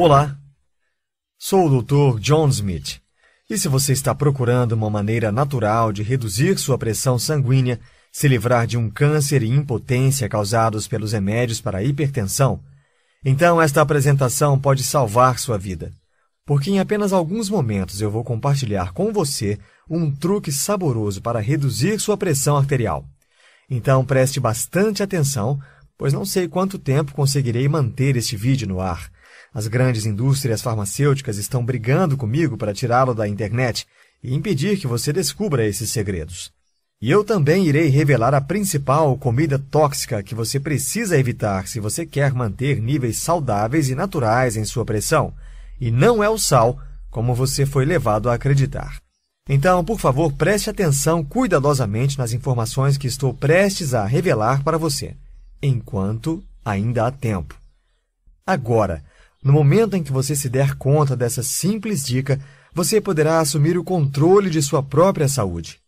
Olá, sou o Dr. John Smith. E se você está procurando uma maneira natural de reduzir sua pressão sanguínea, se livrar de um câncer e impotência causados pelos remédios para a hipertensão, então esta apresentação pode salvar sua vida. Porque em apenas alguns momentos eu vou compartilhar com você um truque saboroso para reduzir sua pressão arterial. Então preste bastante atenção, pois não sei quanto tempo conseguirei manter este vídeo no ar. As grandes indústrias farmacêuticas estão brigando comigo para tirá-lo da internet e impedir que você descubra esses segredos. E eu também irei revelar a principal comida tóxica que você precisa evitar se você quer manter níveis saudáveis e naturais em sua pressão, e não é o sal, como você foi levado a acreditar. Então, por favor, preste atenção cuidadosamente nas informações que estou prestes a revelar para você, enquanto ainda há tempo. Agora, no momento em que você se der conta dessa simples dica, você poderá assumir o controle de sua própria saúde.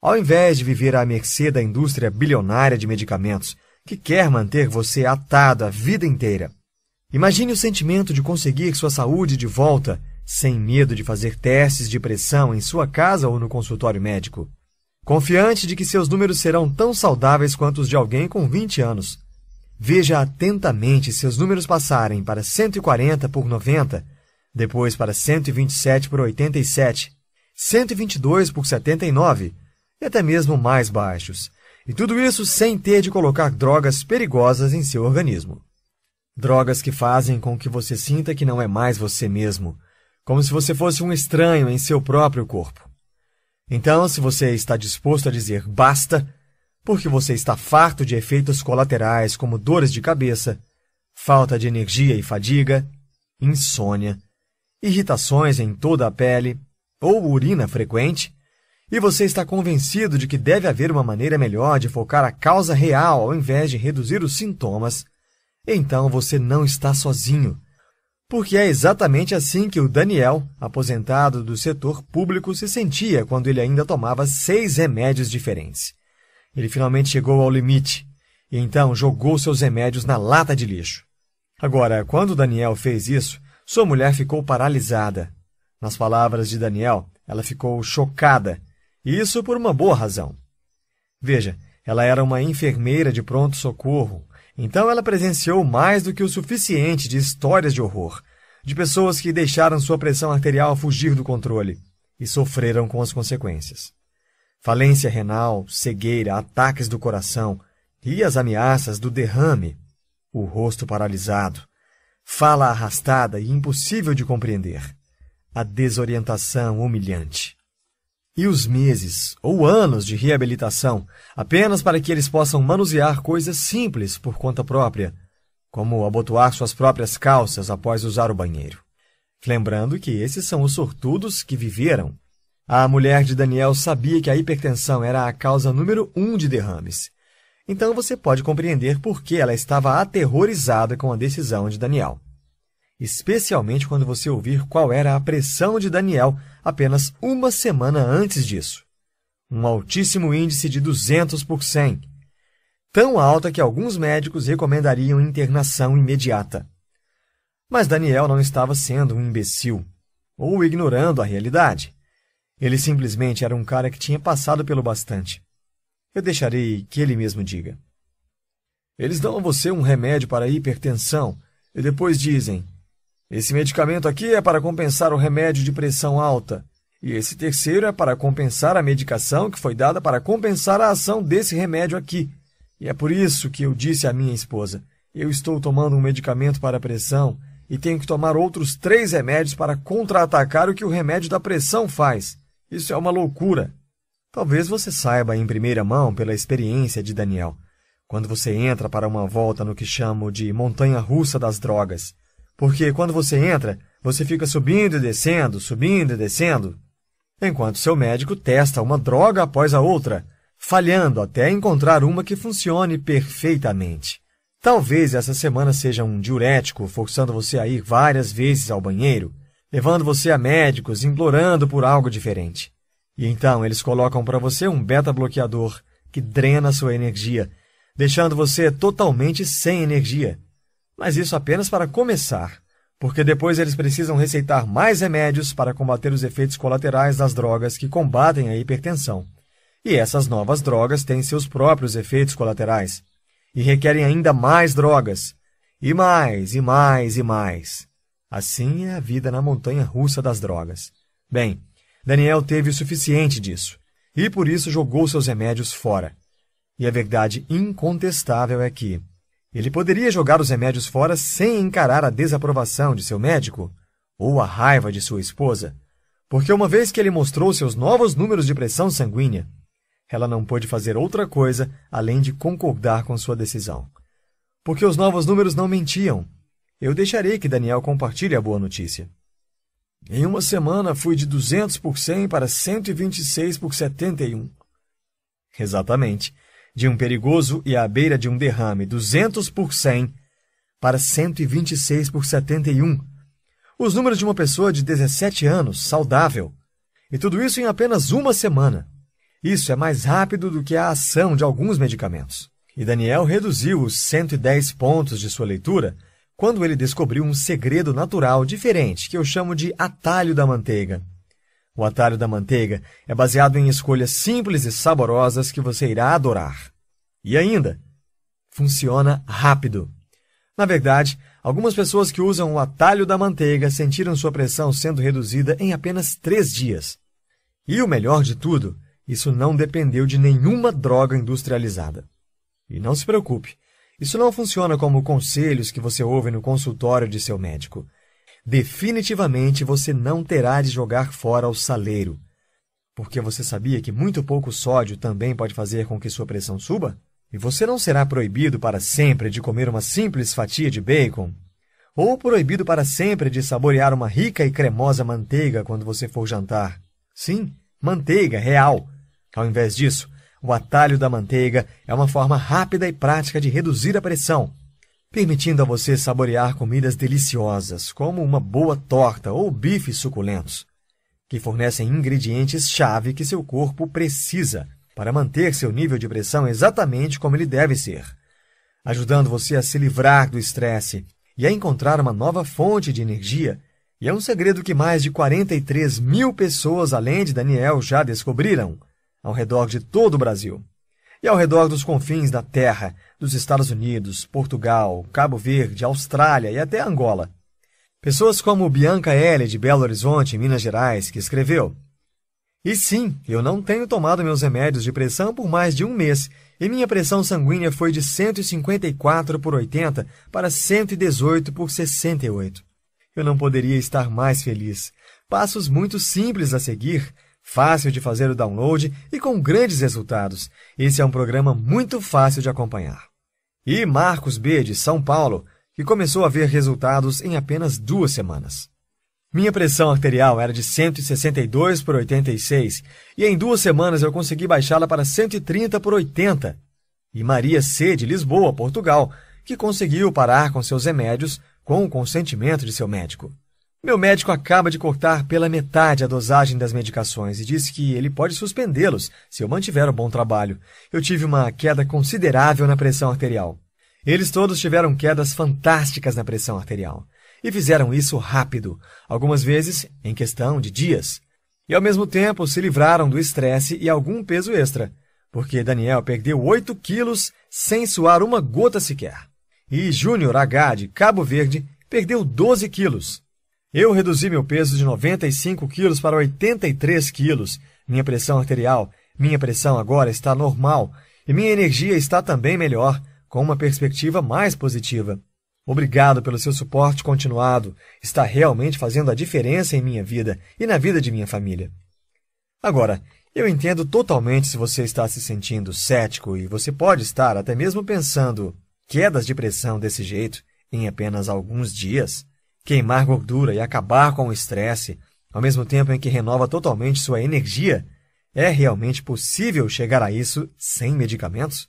Ao invés de viver à mercê da indústria bilionária de medicamentos, que quer manter você atado a vida inteira, imagine o sentimento de conseguir sua saúde de volta, sem medo de fazer testes de pressão em sua casa ou no consultório médico. Confiante de que seus números serão tão saudáveis quanto os de alguém com 20 anos. Veja atentamente seus números passarem para 140 por 90, depois para 127 por 87, 122 por 79 e até mesmo mais baixos. E tudo isso sem ter de colocar drogas perigosas em seu organismo. Drogas que fazem com que você sinta que não é mais você mesmo, como se você fosse um estranho em seu próprio corpo. Então, se você está disposto a dizer basta, porque você está farto de efeitos colaterais como dores de cabeça, falta de energia e fadiga, insônia, irritações em toda a pele ou urina frequente, e você está convencido de que deve haver uma maneira melhor de focar a causa real ao invés de reduzir os sintomas, então você não está sozinho. Porque é exatamente assim que o Daniel, aposentado do setor público, se sentia quando ele ainda tomava seis remédios diferentes. Ele finalmente chegou ao limite e então jogou seus remédios na lata de lixo. Agora, quando Daniel fez isso, sua mulher ficou paralisada. Nas palavras de Daniel, ela ficou chocada, e isso por uma boa razão. Veja, ela era uma enfermeira de pronto-socorro, então ela presenciou mais do que o suficiente de histórias de horror, de pessoas que deixaram sua pressão arterial fugir do controle e sofreram com as consequências falência renal, cegueira, ataques do coração e as ameaças do derrame, o rosto paralisado, fala arrastada e impossível de compreender, a desorientação humilhante. E os meses ou anos de reabilitação apenas para que eles possam manusear coisas simples por conta própria, como abotoar suas próprias calças após usar o banheiro. Lembrando que esses são os sortudos que viveram a mulher de Daniel sabia que a hipertensão era a causa número um de derrames. Então você pode compreender por que ela estava aterrorizada com a decisão de Daniel. Especialmente quando você ouvir qual era a pressão de Daniel apenas uma semana antes disso. Um altíssimo índice de 200 por 100. Tão alta que alguns médicos recomendariam internação imediata. Mas Daniel não estava sendo um imbecil ou ignorando a realidade. Ele simplesmente era um cara que tinha passado pelo bastante. Eu deixarei que ele mesmo diga. Eles dão a você um remédio para hipertensão e depois dizem: esse medicamento aqui é para compensar o remédio de pressão alta, e esse terceiro é para compensar a medicação que foi dada para compensar a ação desse remédio aqui. E é por isso que eu disse à minha esposa: eu estou tomando um medicamento para pressão e tenho que tomar outros três remédios para contra-atacar o que o remédio da pressão faz. Isso é uma loucura. Talvez você saiba em primeira mão pela experiência de Daniel, quando você entra para uma volta no que chamo de montanha russa das drogas. Porque quando você entra, você fica subindo e descendo, subindo e descendo, enquanto seu médico testa uma droga após a outra, falhando até encontrar uma que funcione perfeitamente. Talvez essa semana seja um diurético, forçando você a ir várias vezes ao banheiro, levando você a médicos, implorando por algo diferente. E então eles colocam para você um beta-bloqueador que drena sua energia, deixando você totalmente sem energia. Mas isso apenas para começar, Porque depois eles precisam receitar mais remédios para combater os efeitos colaterais das drogas que combatem a hipertensão. E essas novas drogas têm seus próprios efeitos colaterais. E requerem ainda mais drogas. E mais, e mais, e mais. Assim é a vida na montanha russa das drogas. Bem, Daniel teve o suficiente disso, e por isso jogou seus remédios fora. E a verdade incontestável é que ele poderia jogar os remédios fora sem encarar a desaprovação de seu médico ou a raiva de sua esposa, porque uma vez que ele mostrou seus novos números de pressão sanguínea, ela não pôde fazer outra coisa além de concordar com sua decisão. Porque os novos números não mentiam. Eu deixarei que Daniel compartilhe a boa notícia. Em uma semana fui de 200 por 100 para 126 por 71. Exatamente. De um perigoso e à beira de um derrame 200 por 100 para 126 por 71. Os números de uma pessoa de 17 anos, saudável. E tudo isso em apenas uma semana. Isso é mais rápido do que a ação de alguns medicamentos. E Daniel reduziu os 110 pontos de sua leitura quando ele descobriu um segredo natural diferente que eu chamo de atalho da manteiga. O atalho da manteiga é baseado em escolhas simples e saborosas que você irá adorar. E ainda, funciona rápido. Na verdade, algumas pessoas que usam o atalho da manteiga sentiram sua pressão sendo reduzida em apenas três dias. E o melhor de tudo, isso não dependeu de nenhuma droga industrializada. E não se preocupe, isso não funciona como conselhos que você ouve no consultório de seu médico. Definitivamente você não terá de jogar fora o saleiro. Porque você sabia que muito pouco sódio também pode fazer com que sua pressão suba? E você não será proibido para sempre de comer uma simples fatia de bacon? Ou proibido para sempre de saborear uma rica e cremosa manteiga quando você for jantar? Sim, manteiga real. Ao invés disso, o atalho da manteiga é uma forma rápida e prática de reduzir a pressão, permitindo a você saborear comidas deliciosas, como uma boa torta ou bifes suculentos, que fornecem ingredientes-chave que seu corpo precisa para manter seu nível de pressão exatamente como ele deve ser, ajudando você a se livrar do estresse e a encontrar uma nova fonte de energia. E é um segredo que mais de 43 mil pessoas, além de Daniel, já descobriram ao redor de todo o Brasil. E ao redor dos confins da terra, dos Estados Unidos, Portugal, Cabo Verde, Austrália e até Angola. Pessoas como Bianca L., de Belo Horizonte, Minas Gerais, que escreveu: E sim, eu não tenho tomado meus remédios de pressão por mais de um mês, e minha pressão sanguínea foi de 154 por 80 para 118 por 68. Eu não poderia estar mais feliz. Passos muito simples a seguir, fácil de fazer o download e com grandes resultados. Esse é um programa muito fácil de acompanhar. E Marcos B, de São Paulo, que começou a ver resultados em apenas duas semanas. Minha pressão arterial era de 162 por 86 e em duas semanas eu consegui baixá-la para 130 por 80. E Maria C, de Lisboa, Portugal, que conseguiu parar com seus remédios com o consentimento de seu médico. Meu médico acaba de cortar pela metade a dosagem das medicações e disse que ele pode suspendê-los se eu mantiver o bom trabalho. Eu tive uma queda considerável na pressão arterial. Eles todos tiveram quedas fantásticas na pressão arterial. E fizeram isso rápido, algumas vezes em questão de dias. E ao mesmo tempo se livraram do estresse e algum peso extra, porque Daniel perdeu 8 quilos sem suar uma gota sequer. E Júnior H. de Cabo Verde perdeu 12 quilos. Eu reduzi meu peso de 95 quilos para 83 quilos. Minha pressão arterial, minha pressão agora está normal e minha energia está também melhor, com uma perspectiva mais positiva. Obrigado pelo seu suporte continuado. Está realmente fazendo a diferença em minha vida e na vida de minha família. Agora, eu entendo totalmente se você está se sentindo cético e você pode estar até mesmo pensando quedas de pressão desse jeito em apenas alguns dias. Queimar gordura e acabar com o estresse, ao mesmo tempo em que renova totalmente sua energia, é realmente possível chegar a isso sem medicamentos?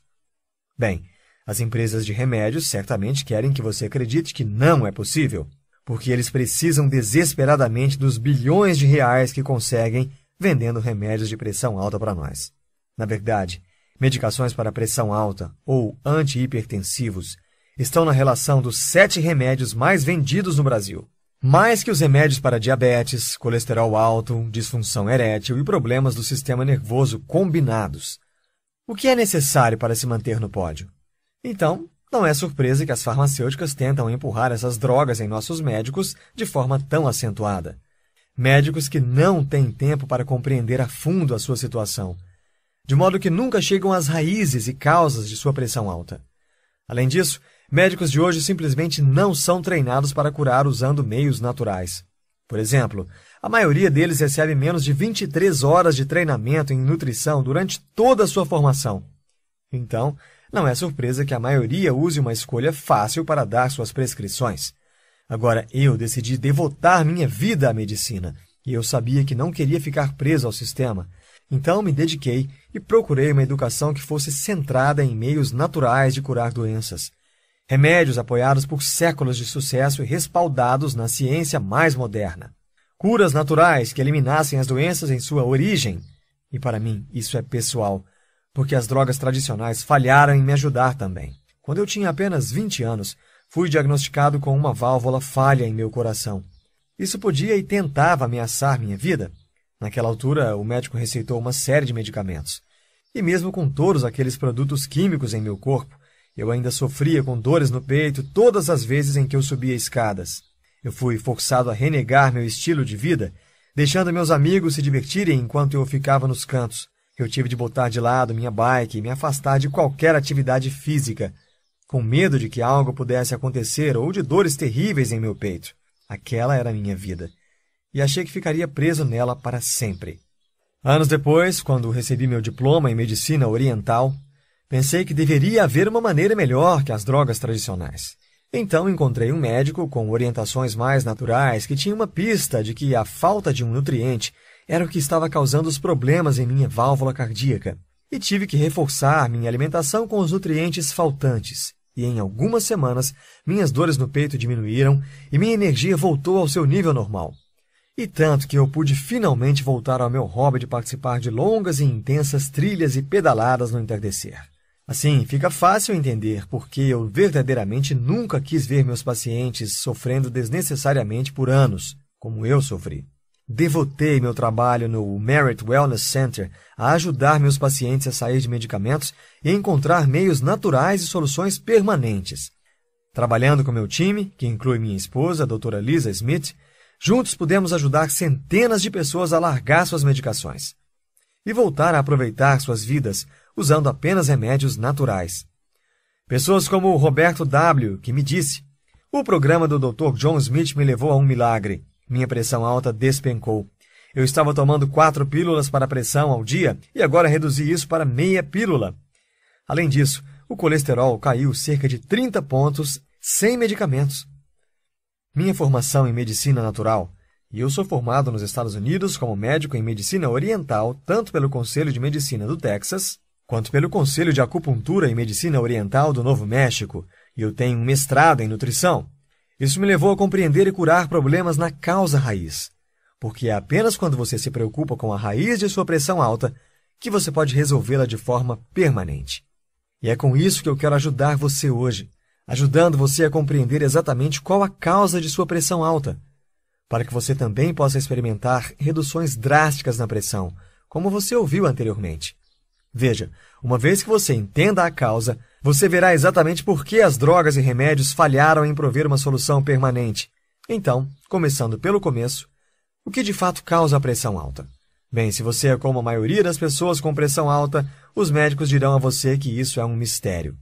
Bem, as empresas de remédios certamente querem que você acredite que não é possível, porque eles precisam desesperadamente dos bilhões de reais que conseguem vendendo remédios de pressão alta para nós. Na verdade, medicações para pressão alta ou antihipertensivos estão na relação dos sete remédios mais vendidos no Brasil. Mais que os remédios para diabetes, colesterol alto, disfunção erétil e problemas do sistema nervoso combinados. O que é necessário para se manter no pódio? Então, não é surpresa que as farmacêuticas tentam empurrar essas drogas em nossos médicos de forma tão acentuada. Médicos que não têm tempo para compreender a fundo a sua situação, de modo que nunca chegam às raízes e causas de sua pressão alta. Além disso, médicos de hoje simplesmente não são treinados para curar usando meios naturais. Por exemplo, a maioria deles recebe menos de 23 horas de treinamento em nutrição durante toda a sua formação. Então, não é surpresa que a maioria use uma escolha fácil para dar suas prescrições. Agora, eu decidi devotar minha vida à medicina, e eu sabia que não queria ficar preso ao sistema. Então me dediquei e procurei uma educação que fosse centrada em meios naturais de curar doenças. Remédios apoiados por séculos de sucesso e respaldados na ciência mais moderna. Curas naturais que eliminassem as doenças em sua origem. E para mim, isso é pessoal, porque as drogas tradicionais falharam em me ajudar também. Quando eu tinha apenas 20 anos, fui diagnosticado com uma válvula falha em meu coração. Isso podia e tentava ameaçar minha vida. Naquela altura, o médico receitou uma série de medicamentos. E mesmo com todos aqueles produtos químicos em meu corpo, eu ainda sofria com dores no peito todas as vezes em que eu subia escadas. Eu fui forçado a renegar meu estilo de vida, deixando meus amigos se divertirem enquanto eu ficava nos cantos. Eu tive de botar de lado minha bike e me afastar de qualquer atividade física, com medo de que algo pudesse acontecer ou de dores terríveis em meu peito. Aquela era a minha vida. E achei que ficaria preso nela para sempre. Anos depois, quando recebi meu diploma em medicina oriental, pensei que deveria haver uma maneira melhor que as drogas tradicionais. Então encontrei um médico com orientações mais naturais que tinha uma pista de que a falta de um nutriente era o que estava causando os problemas em minha válvula cardíaca, e tive que reforçar minha alimentação com os nutrientes faltantes. E em algumas semanas, minhas dores no peito diminuíram e minha energia voltou ao seu nível normal. E tanto que eu pude finalmente voltar ao meu hobby de participar de longas e intensas trilhas e pedaladas no entardecer. Assim, fica fácil entender por que eu verdadeiramente nunca quis ver meus pacientes sofrendo desnecessariamente por anos, como eu sofri. Devotei meu trabalho no Merit Wellness Center a ajudar meus pacientes a sair de medicamentos e encontrar meios naturais e soluções permanentes. Trabalhando com meu time, que inclui minha esposa, a doutora Lisa Smith, juntos pudemos ajudar centenas de pessoas a largar suas medicações e voltar a aproveitar suas vidas usando apenas remédios naturais. Pessoas como o Roberto W., que me disse: O programa do Dr. John Smith me levou a um milagre. Minha pressão alta despencou. Eu estava tomando quatro pílulas para pressão ao dia e agora reduzi isso para meia pílula. Além disso, o colesterol caiu cerca de 30 pontos sem medicamentos. Minha formação em medicina natural, e eu sou formado nos Estados Unidos como médico em medicina oriental, tanto pelo Conselho de Medicina do Texas, quanto pelo Conselho de Acupuntura e Medicina Oriental do Novo México, eu tenho um mestrado em nutrição. Isso me levou a compreender e curar problemas na causa raiz, porque é apenas quando você se preocupa com a raiz de sua pressão alta que você pode resolvê-la de forma permanente. E é com isso que eu quero ajudar você hoje, ajudando você a compreender exatamente qual a causa de sua pressão alta, para que você também possa experimentar reduções drásticas na pressão, como você ouviu anteriormente. Veja, uma vez que você entenda a causa, você verá exatamente por que as drogas e remédios falharam em prover uma solução permanente. Então, começando pelo começo, o que de fato causa a pressão alta? Bem, se você é como a maioria das pessoas com pressão alta, os médicos dirão a você que isso é um mistério.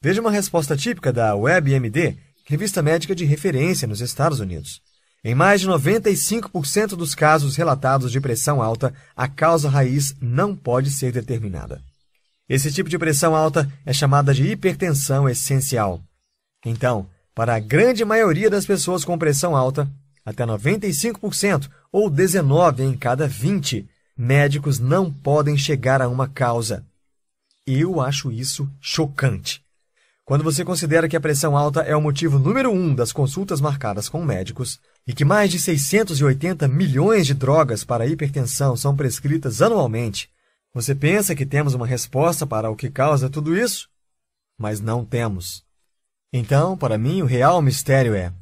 Veja uma resposta típica da WebMD, revista médica de referência nos Estados Unidos. Em mais de 95% dos casos relatados de pressão alta, a causa raiz não pode ser determinada. Esse tipo de pressão alta é chamada de hipertensão essencial. Então, para a grande maioria das pessoas com pressão alta, até 95% ou 19 em cada 20, médicos não podem chegar a uma causa. Eu acho isso chocante. Quando você considera que a pressão alta é o motivo número um das consultas marcadas com médicos e que mais de 680 milhões de drogas para hipertensão são prescritas anualmente, você pensa que temos uma resposta para o que causa tudo isso? Mas não temos. Então, para mim, o real mistério é: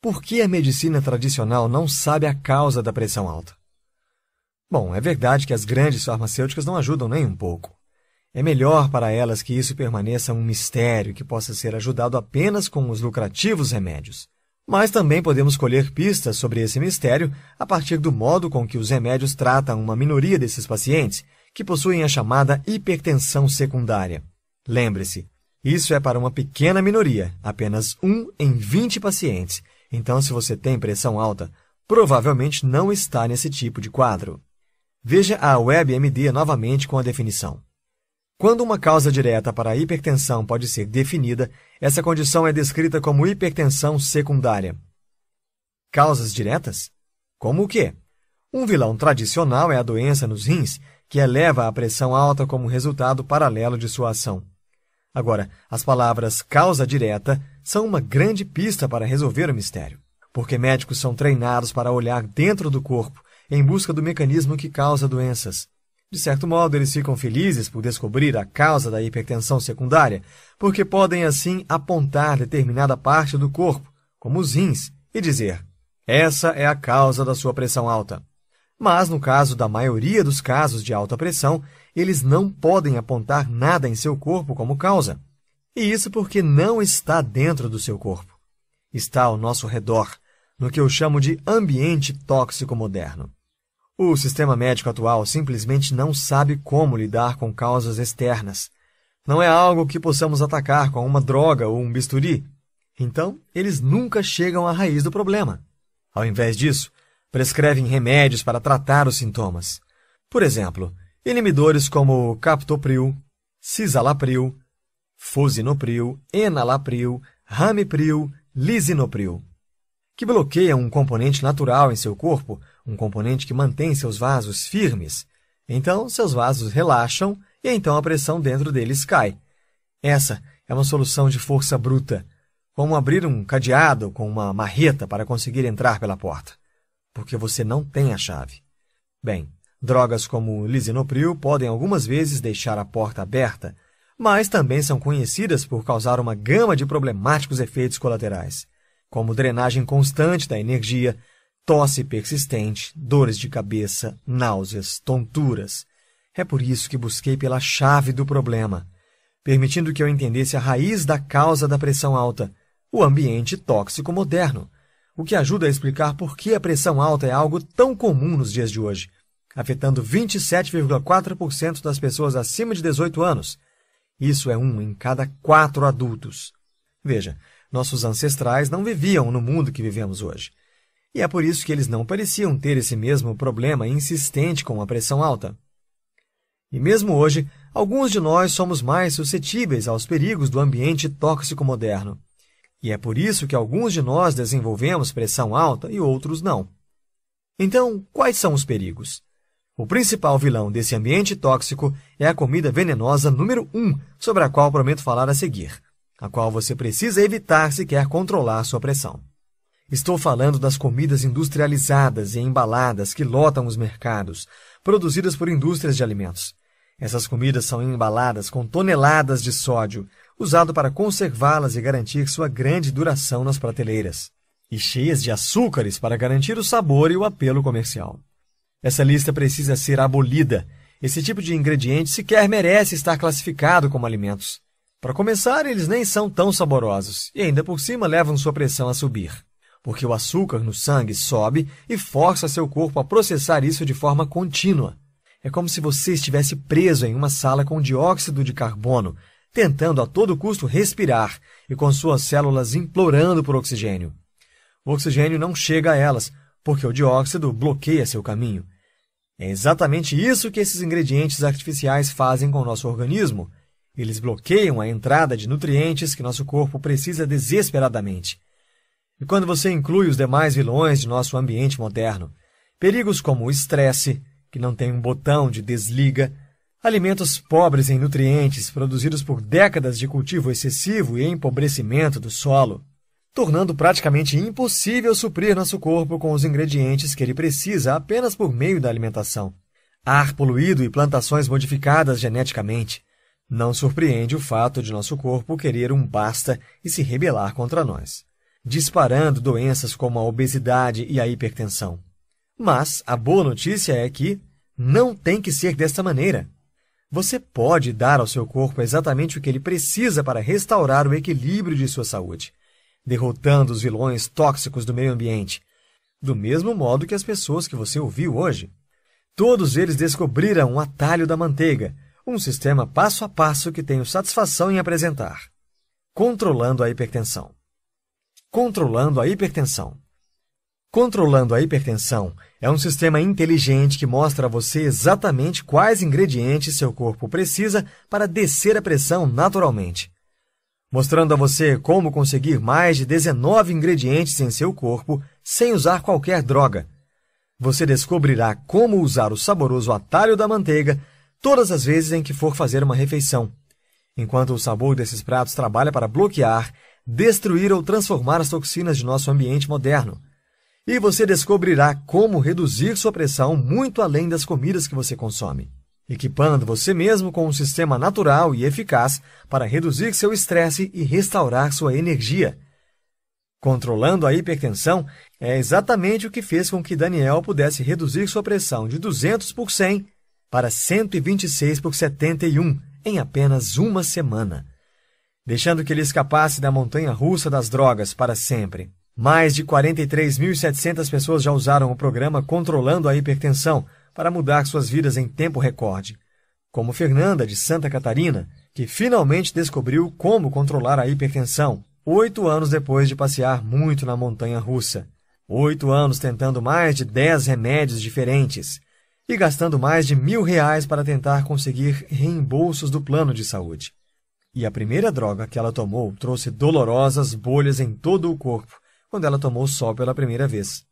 Por que a medicina tradicional não sabe a causa da pressão alta? Bom, é verdade que as grandes farmacêuticas não ajudam nem um pouco. É melhor para elas que isso permaneça um mistério que possa ser ajudado apenas com os lucrativos remédios. Mas também podemos colher pistas sobre esse mistério a partir do modo com que os remédios tratam uma minoria desses pacientes que possuem a chamada hipertensão secundária. Lembre-se, isso é para uma pequena minoria, apenas um em 20 pacientes. Então, se você tem pressão alta, provavelmente não está nesse tipo de quadro. Veja a WebMD novamente com a definição. Quando uma causa direta para a hipertensão pode ser definida, essa condição é descrita como hipertensão secundária. Causas diretas? Como o quê? Um vilão tradicional é a doença nos rins, que eleva a pressão alta como resultado paralelo de sua ação. Agora, as palavras causa direta são uma grande pista para resolver o mistério, porque médicos são treinados para olhar dentro do corpo em busca do mecanismo que causa doenças. De certo modo, eles ficam felizes por descobrir a causa da hipertensão secundária, porque podem assim apontar determinada parte do corpo, como os rins, e dizer: essa é a causa da sua pressão alta. Mas, no caso da maioria dos casos de alta pressão, eles não podem apontar nada em seu corpo como causa. E isso porque não está dentro do seu corpo. Está ao nosso redor, no que eu chamo de ambiente tóxico moderno. O sistema médico atual simplesmente não sabe como lidar com causas externas. Não é algo que possamos atacar com uma droga ou um bisturi. Então, eles nunca chegam à raiz do problema. Ao invés disso, prescrevem remédios para tratar os sintomas. Por exemplo, inibidores como captopril, cisalapryl, fosinopril, enalapril, ramipril, lisinopril, que bloqueiam um componente natural em seu corpo um componente que mantém seus vasos firmes. Então, seus vasos relaxam e então a pressão dentro deles cai. Essa é uma solução de força bruta, como abrir um cadeado com uma marreta para conseguir entrar pela porta, porque você não tem a chave. Bem, drogas como lisinopril podem algumas vezes deixar a porta aberta, mas também são conhecidas por causar uma gama de problemáticos efeitos colaterais, como drenagem constante da energia, tosse persistente, dores de cabeça, náuseas, tonturas. É por isso que busquei pela chave do problema, permitindo que eu entendesse a raiz da causa da pressão alta, o ambiente tóxico moderno, o que ajuda a explicar por que a pressão alta é algo tão comum nos dias de hoje, afetando 27,4% das pessoas acima de 18 anos. Isso é um em cada quatro adultos. Veja, nossos ancestrais não viviam no mundo que vivemos hoje e é por isso que eles não pareciam ter esse mesmo problema insistente com a pressão alta. E mesmo hoje, alguns de nós somos mais suscetíveis aos perigos do ambiente tóxico moderno. E é por isso que alguns de nós desenvolvemos pressão alta e outros não. Então, quais são os perigos? O principal vilão desse ambiente tóxico é a comida venenosa número 1, um, sobre a qual prometo falar a seguir, a qual você precisa evitar se quer controlar sua pressão. Estou falando das comidas industrializadas e embaladas que lotam os mercados, produzidas por indústrias de alimentos. Essas comidas são embaladas com toneladas de sódio, usado para conservá-las e garantir sua grande duração nas prateleiras, e cheias de açúcares para garantir o sabor e o apelo comercial. Essa lista precisa ser abolida. Esse tipo de ingrediente sequer merece estar classificado como alimentos. Para começar, eles nem são tão saborosos e ainda por cima levam sua pressão a subir porque o açúcar no sangue sobe e força seu corpo a processar isso de forma contínua. É como se você estivesse preso em uma sala com dióxido de carbono, tentando a todo custo respirar e com suas células implorando por oxigênio. O oxigênio não chega a elas, porque o dióxido bloqueia seu caminho. É exatamente isso que esses ingredientes artificiais fazem com o nosso organismo. Eles bloqueiam a entrada de nutrientes que nosso corpo precisa desesperadamente. E quando você inclui os demais vilões de nosso ambiente moderno, perigos como o estresse, que não tem um botão de desliga, alimentos pobres em nutrientes produzidos por décadas de cultivo excessivo e empobrecimento do solo, tornando praticamente impossível suprir nosso corpo com os ingredientes que ele precisa apenas por meio da alimentação. Ar poluído e plantações modificadas geneticamente. Não surpreende o fato de nosso corpo querer um basta e se rebelar contra nós. Disparando doenças como a obesidade e a hipertensão. Mas a boa notícia é que não tem que ser desta maneira. Você pode dar ao seu corpo exatamente o que ele precisa para restaurar o equilíbrio de sua saúde, derrotando os vilões tóxicos do meio ambiente, do mesmo modo que as pessoas que você ouviu hoje. Todos eles descobriram o atalho da manteiga, um sistema passo a passo que tenho satisfação em apresentar. Controlando a hipertensão. Controlando a hipertensão. Controlando a hipertensão é um sistema inteligente que mostra a você exatamente quais ingredientes seu corpo precisa para descer a pressão naturalmente. Mostrando a você como conseguir mais de 19 ingredientes em seu corpo sem usar qualquer droga. Você descobrirá como usar o saboroso atalho da manteiga todas as vezes em que for fazer uma refeição, enquanto o sabor desses pratos trabalha para bloquear, destruir ou transformar as toxinas de nosso ambiente moderno e você descobrirá como reduzir sua pressão muito além das comidas que você consome, equipando você mesmo com um sistema natural e eficaz para reduzir seu estresse e restaurar sua energia. Controlando a hipertensão é exatamente o que fez com que Daniel pudesse reduzir sua pressão de 200 por 100 para 126 por 71 em apenas uma semana, deixando que ele escapasse da montanha russa das drogas para sempre. Mais de 43.700 pessoas já usaram o programa Controlando a Hipertensão para mudar suas vidas em tempo recorde, como Fernanda, de Santa Catarina, que finalmente descobriu como controlar a hipertensão, oito anos depois de passear muito na montanha russa. Oito anos tentando mais de dez remédios diferentes e gastando mais de mil reais para tentar conseguir reembolsos do plano de saúde. E a primeira droga que ela tomou trouxe dolorosas bolhas em todo o corpo quando ela tomou sol pela primeira vez.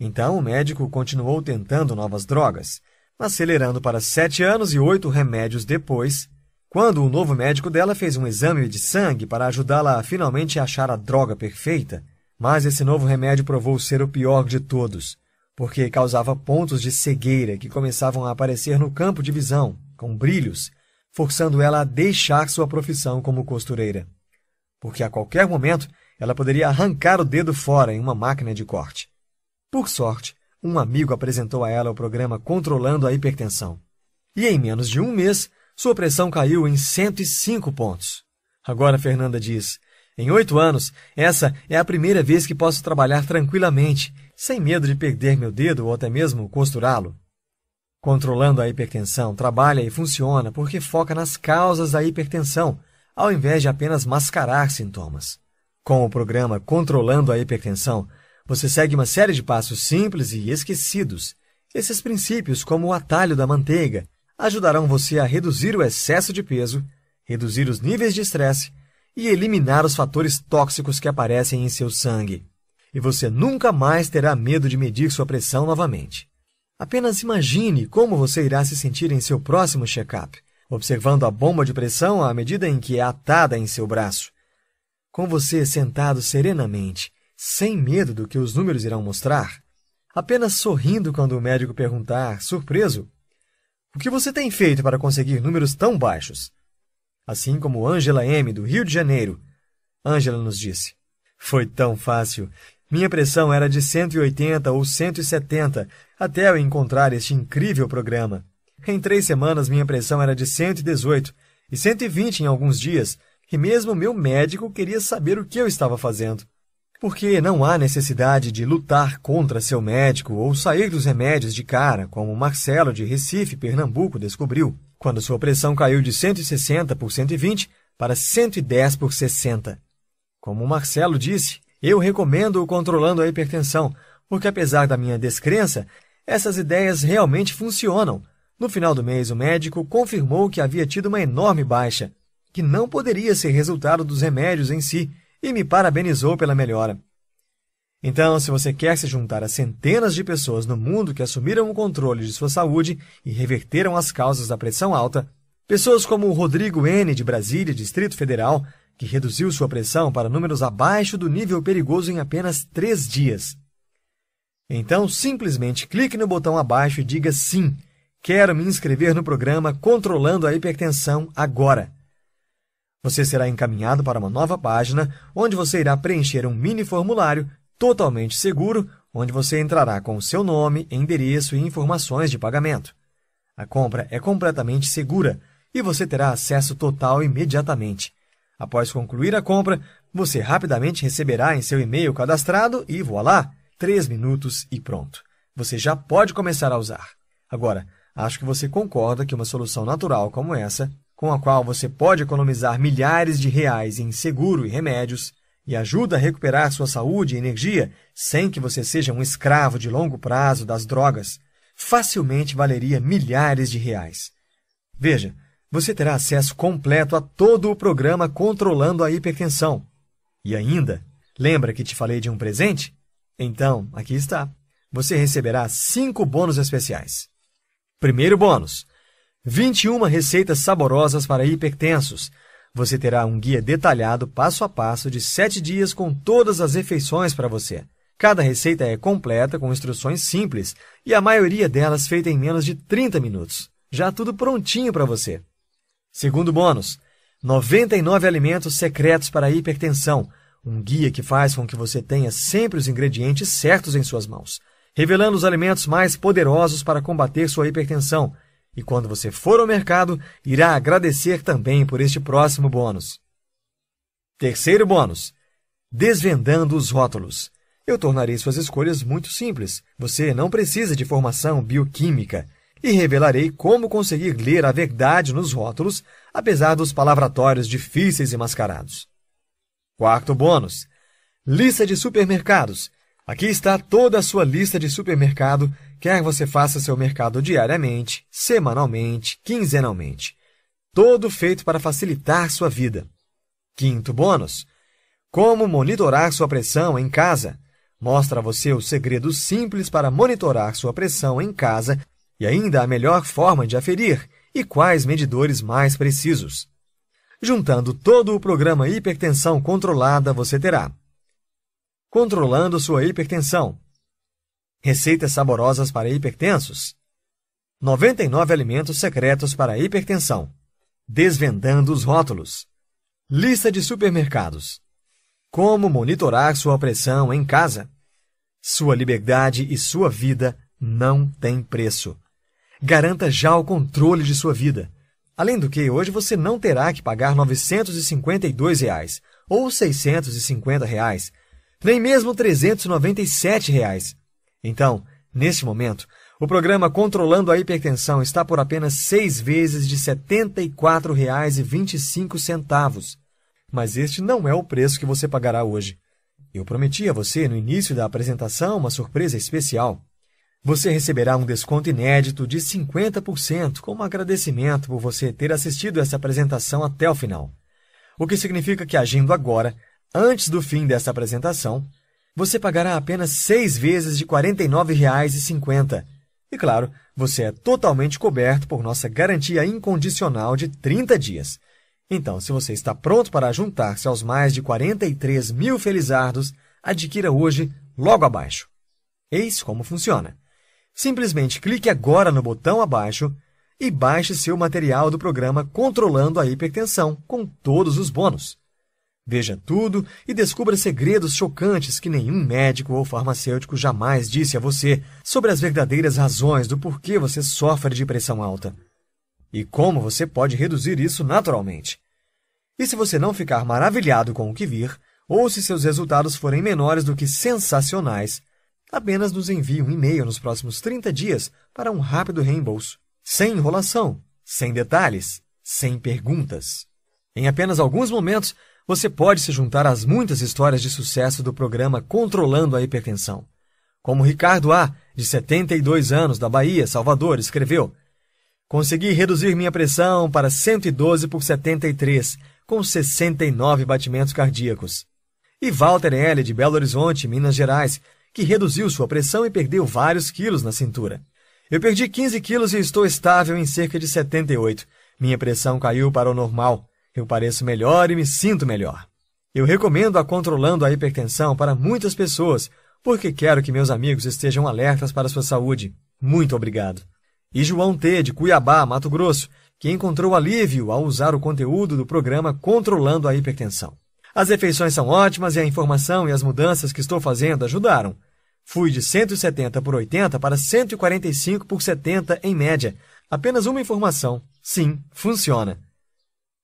Então o médico continuou tentando novas drogas, acelerando para sete anos e oito remédios depois, quando o novo médico dela fez um exame de sangue para ajudá-la a finalmente achar a droga perfeita, mas esse novo remédio provou ser o pior de todos, porque causava pontos de cegueira que começavam a aparecer no campo de visão, com brilhos, forçando ela a deixar sua profissão como costureira. Porque a qualquer momento ela poderia arrancar o dedo fora em uma máquina de corte. Por sorte, um amigo apresentou a ela o programa Controlando a Hipertensão. E em menos de um mês, sua pressão caiu em 105 pontos. Agora Fernanda diz: Em oito anos, essa é a primeira vez que posso trabalhar tranquilamente, sem medo de perder meu dedo ou até mesmo costurá-lo. Controlando a hipertensão trabalha e funciona porque foca nas causas da hipertensão, ao invés de apenas mascarar sintomas. Com o programa Controlando a Hipertensão, você segue uma série de passos simples e esquecidos. Esses princípios, como o atalho da manteiga, ajudarão você a reduzir o excesso de peso, reduzir os níveis de estresse e eliminar os fatores tóxicos que aparecem em seu sangue. E você nunca mais terá medo de medir sua pressão novamente. Apenas imagine como você irá se sentir em seu próximo check-up, observando a bomba de pressão à medida em que é atada em seu braço com você sentado serenamente, sem medo do que os números irão mostrar, apenas sorrindo quando o médico perguntar, surpreso, o que você tem feito para conseguir números tão baixos? Assim como Angela M., do Rio de Janeiro. Angela nos disse: Foi tão fácil. Minha pressão era de 180 ou 170 até eu encontrar este incrível programa. Em três semanas, minha pressão era de 118 e 120 em alguns dias, e mesmo meu médico queria saber o que eu estava fazendo. Porque não há necessidade de lutar contra seu médico ou sair dos remédios de cara, como Marcelo de Recife, Pernambuco, descobriu, quando sua pressão caiu de 160 por 120 para 110 por 60. Como Marcelo disse, eu recomendo o controlando a hipertensão, porque apesar da minha descrença, essas ideias realmente funcionam. No final do mês, o médico confirmou que havia tido uma enorme baixa, que não poderia ser resultado dos remédios em si, e me parabenizou pela melhora. Então, se você quer se juntar a centenas de pessoas no mundo que assumiram o controle de sua saúde e reverteram as causas da pressão alta, pessoas como o Rodrigo N., de Brasília, Distrito Federal, que reduziu sua pressão para números abaixo do nível perigoso em apenas três dias. Então, simplesmente clique no botão abaixo e diga sim, quero me inscrever no programa Controlando a Hipertensão agora. Você será encaminhado para uma nova página, onde você irá preencher um mini formulário totalmente seguro, onde você entrará com o seu nome, endereço e informações de pagamento. A compra é completamente segura e você terá acesso total imediatamente. Após concluir a compra, você rapidamente receberá em seu e-mail cadastrado e voilá! 3 minutos e pronto. Você já pode começar a usar. Agora, acho que você concorda que uma solução natural como essa, com a qual você pode economizar milhares de reais em seguro e remédios, e ajuda a recuperar sua saúde e energia sem que você seja um escravo de longo prazo das drogas, facilmente valeria milhares de reais. Veja, você terá acesso completo a todo o programa controlando a hipertensão. E ainda, lembra que te falei de um presente? Então, aqui está. Você receberá cinco bônus especiais. Primeiro bônus: 21 receitas saborosas para hipertensos. Você terá um guia detalhado passo a passo de sete dias com todas as refeições para você. Cada receita é completa com instruções simples e a maioria delas feita em menos de 30 minutos. Já tudo prontinho para você. Segundo bônus: 99 alimentos secretos para a hipertensão um guia que faz com que você tenha sempre os ingredientes certos em suas mãos, revelando os alimentos mais poderosos para combater sua hipertensão. E quando você for ao mercado, irá agradecer também por este próximo bônus. Terceiro bônus: desvendando os rótulos. Eu tornarei suas escolhas muito simples. Você não precisa de formação bioquímica e revelarei como conseguir ler a verdade nos rótulos, apesar dos palavratórios difíceis e mascarados. Quarto bônus: lista de supermercados. Aqui está toda a sua lista de supermercado, quer você faça seu mercado diariamente, semanalmente, quinzenalmente. Todo feito para facilitar sua vida. Quinto bônus: como monitorar sua pressão em casa. Mostra a você os segredos simples para monitorar sua pressão em casa e ainda a melhor forma de aferir e quais medidores mais precisos. Juntando todo o programa Hipertensão Controlada, você terá. Controlando sua hipertensão. Receitas saborosas para hipertensos. 99 alimentos secretos para hipertensão. Desvendando os rótulos. Lista de supermercados. Como monitorar sua pressão em casa. Sua liberdade e sua vida não têm preço. Garanta já o controle de sua vida. Além do que, hoje você não terá que pagar 952 reais, ou 650 reais, nem mesmo 397 reais. Então, neste momento, o programa Controlando a Hipertensão está por apenas seis vezes de R$ 74,25. Mas este não é o preço que você pagará hoje. Eu prometi a você no início da apresentação uma surpresa especial. Você receberá um desconto inédito de 50% como agradecimento por você ter assistido essa apresentação até o final. O que significa que, agindo agora, antes do fim dessa apresentação, você pagará apenas seis vezes de R$ 49,50. E claro, você é totalmente coberto por nossa garantia incondicional de 30 dias. Então, se você está pronto para juntar-se aos mais de 43 mil felizardos, adquira hoje, logo abaixo. Eis como funciona. Simplesmente clique agora no botão abaixo e baixe seu material do programa Controlando a Hipertensão, com todos os bônus. Veja tudo e descubra segredos chocantes que nenhum médico ou farmacêutico jamais disse a você sobre as verdadeiras razões do porquê você sofre de pressão alta. E como você pode reduzir isso naturalmente. E se você não ficar maravilhado com o que vir, ou se seus resultados forem menores do que sensacionais, apenas nos envie um e-mail nos próximos 30 dias para um rápido reembolso. Sem enrolação, sem detalhes, sem perguntas. Em apenas alguns momentos, você pode se juntar às muitas histórias de sucesso do programa Controlando a Hipertensão. Como Ricardo A., de 72 anos, da Bahia, Salvador, escreveu: Consegui reduzir minha pressão para 112 por 73, com 69 batimentos cardíacos. E Walter L., de Belo Horizonte, Minas Gerais, que reduziu sua pressão e perdeu vários quilos na cintura. Eu perdi 15 quilos e estou estável em cerca de 78. Minha pressão caiu para o normal. Eu pareço melhor e me sinto melhor. Eu recomendo a Controlando a Hipertensão para muitas pessoas, porque quero que meus amigos estejam alertas para sua saúde. Muito obrigado. E João T., de Cuiabá, Mato Grosso, que encontrou alívio ao usar o conteúdo do programa Controlando a Hipertensão. As refeições são ótimas e a informação e as mudanças que estou fazendo ajudaram. Fui de 170 por 80 para 145 por 70 em média. Apenas uma informação. Sim, funciona.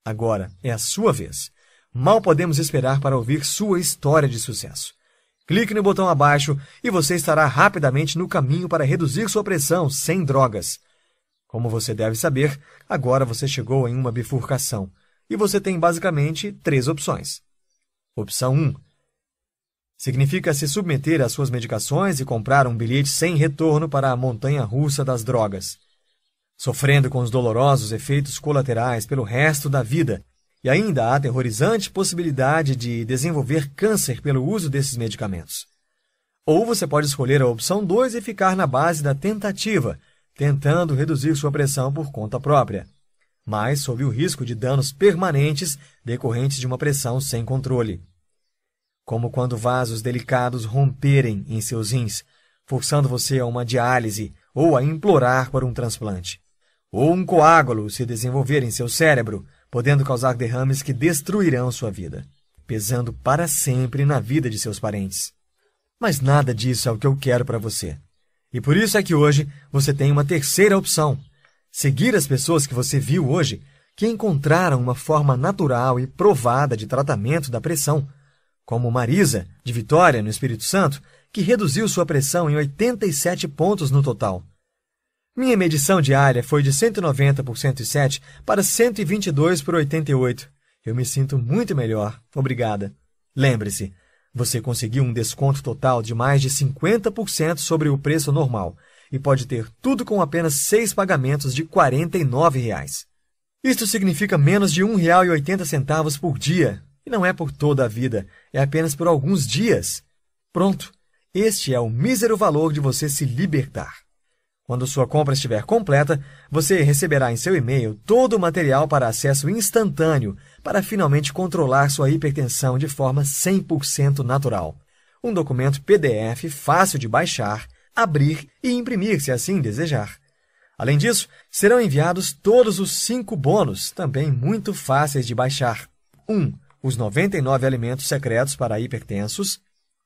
Agora é a sua vez. Mal podemos esperar para ouvir sua história de sucesso. Clique no botão abaixo e você estará rapidamente no caminho para reduzir sua pressão sem drogas. Como você deve saber, agora você chegou em uma bifurcação e você tem basicamente três opções. Opção 1. Significa se submeter às suas medicações e comprar um bilhete sem retorno para a montanha russa das drogas, sofrendo com os dolorosos efeitos colaterais pelo resto da vida e ainda a aterrorizante possibilidade de desenvolver câncer pelo uso desses medicamentos. Ou você pode escolher a opção 2 e ficar na base da tentativa, tentando reduzir sua pressão por conta própria, mas sob o risco de danos permanentes decorrentes de uma pressão sem controle. Como quando vasos delicados romperem em seus rins, forçando você a uma diálise ou a implorar por um transplante. Ou um coágulo se desenvolver em seu cérebro, podendo causar derrames que destruirão sua vida, pesando para sempre na vida de seus parentes. Mas nada disso é o que eu quero para você. E por isso é que hoje você tem uma terceira opção: seguir as pessoas que você viu hoje que encontraram uma forma natural e provada de tratamento da pressão, como Marisa, de Vitória, no Espírito Santo, que reduziu sua pressão em 87 pontos no total. Minha medição diária foi de 190 por 107 para 122 por 88. Eu me sinto muito melhor. Obrigada. Lembre-se, você conseguiu um desconto total de mais de 50% sobre o preço normal e pode ter tudo com apenas seis pagamentos de 49 reais. Isto significa menos de R$ 1,80 por dia. E não é por toda a vida, é apenas por alguns dias. Pronto. Este é o mísero valor de você se libertar. Quando sua compra estiver completa, você receberá em seu e-mail todo o material para acesso instantâneo para finalmente controlar sua hipertensão de forma 100% natural. Um documento PDF fácil de baixar, abrir e imprimir se assim desejar. Além disso, serão enviados todos os cinco bônus, também muito fáceis de baixar. 1. Um, os 99 alimentos secretos para hipertensos.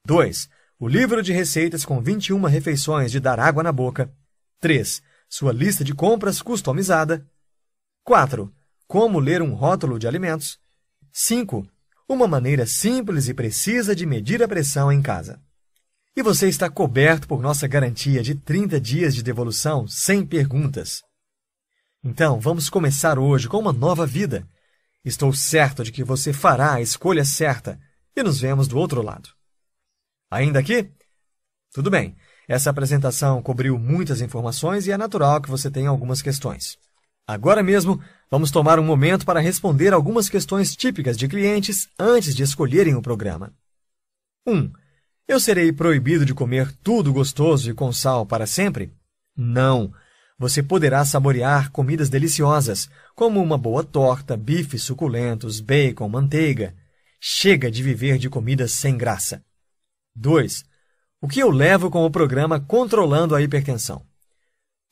2. O livro de receitas com 21 refeições de dar água na boca. 3. Sua lista de compras customizada. 4. Como ler um rótulo de alimentos. 5. Uma maneira simples e precisa de medir a pressão em casa. E você está coberto por nossa garantia de 30 dias de devolução sem perguntas. Então, vamos começar hoje com uma nova vida. Estou certo de que você fará a escolha certa e nos vemos do outro lado. Ainda aqui? Tudo bem. Essa apresentação cobriu muitas informações e é natural que você tenha algumas questões. Agora mesmo, vamos tomar um momento para responder algumas questões típicas de clientes antes de escolherem o programa. 1. Um, eu serei proibido de comer tudo gostoso e com sal para sempre? Não! Você poderá saborear comidas deliciosas, como uma boa torta, bifes suculentos, bacon, manteiga. Chega de viver de comidas sem graça. 2. O que eu levo com o programa Controlando a Hipertensão?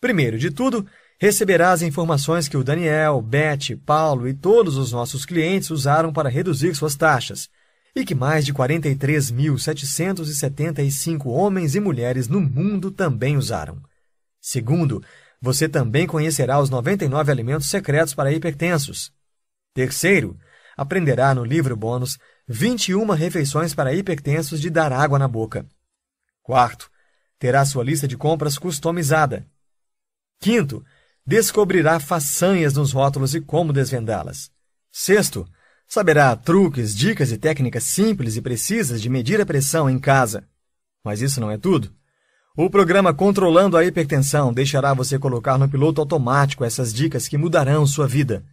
Primeiro de tudo, receberá as informações que o Daniel, Beth, Paulo e todos os nossos clientes usaram para reduzir suas taxas, e que mais de 43.775 homens e mulheres no mundo também usaram. Segundo, você também conhecerá os 99 alimentos secretos para hipertensos. Terceiro, aprenderá no livro bônus 21 refeições para hipertensos de dar água na boca. Quarto, terá sua lista de compras customizada. Quinto, descobrirá façanhas nos rótulos e como desvendá-las. Sexto, saberá truques, dicas e técnicas simples e precisas de medir a pressão em casa. Mas isso não é tudo. O programa Controlando a Hipertensão deixará você colocar no piloto automático essas dicas que mudarão sua vida.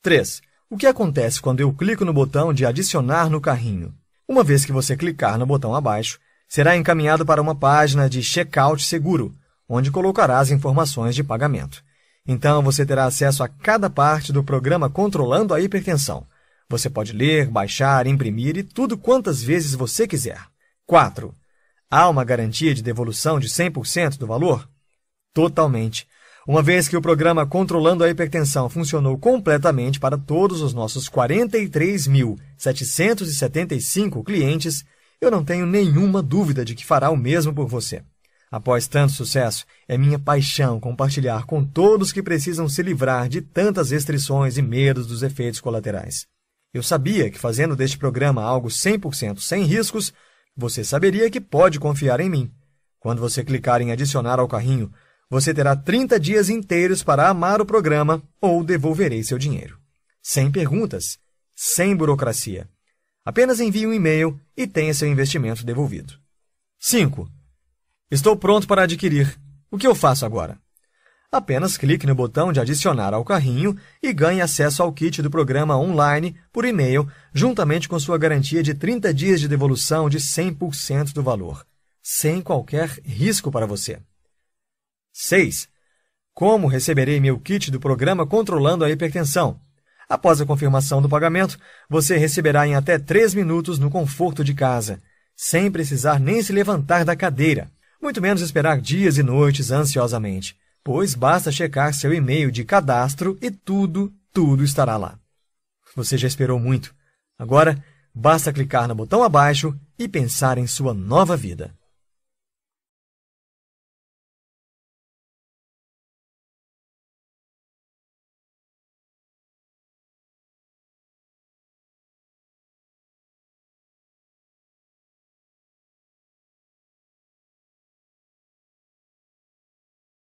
3. O que acontece quando eu clico no botão de adicionar no carrinho? Uma vez que você clicar no botão abaixo, será encaminhado para uma página de checkout seguro, onde colocará as informações de pagamento. Então, você terá acesso a cada parte do programa Controlando a Hipertensão. Você pode ler, baixar, imprimir e tudo quantas vezes você quiser. 4. Há uma garantia de devolução de 100% do valor? Totalmente. Uma vez que o programa Controlando a Hipertensão funcionou completamente para todos os nossos 43.775 clientes, eu não tenho nenhuma dúvida de que fará o mesmo por você. Após tanto sucesso, é minha paixão compartilhar com todos que precisam se livrar de tantas restrições e medos dos efeitos colaterais. Eu sabia que fazendo deste programa algo 100% sem riscos, você saberia que pode confiar em mim. Quando você clicar em adicionar ao carrinho, você terá 30 dias inteiros para amar o programa ou devolverei seu dinheiro. Sem perguntas, sem burocracia. Apenas envie um e-mail e tenha seu investimento devolvido. 5. Estou pronto para adquirir. O que eu faço agora? Apenas clique no botão de adicionar ao carrinho e ganhe acesso ao kit do programa online por e-mail, juntamente com sua garantia de 30 dias de devolução de 100% do valor, sem qualquer risco para você. 6. Como receberei meu kit do programa Controlando a Hipertensão? Após a confirmação do pagamento, você receberá em até 3 minutos no conforto de casa, sem precisar nem se levantar da cadeira, muito menos esperar dias e noites ansiosamente, pois basta checar seu e-mail de cadastro e tudo, tudo estará lá. Você já esperou muito. Agora, basta clicar no botão abaixo e pensar em sua nova vida.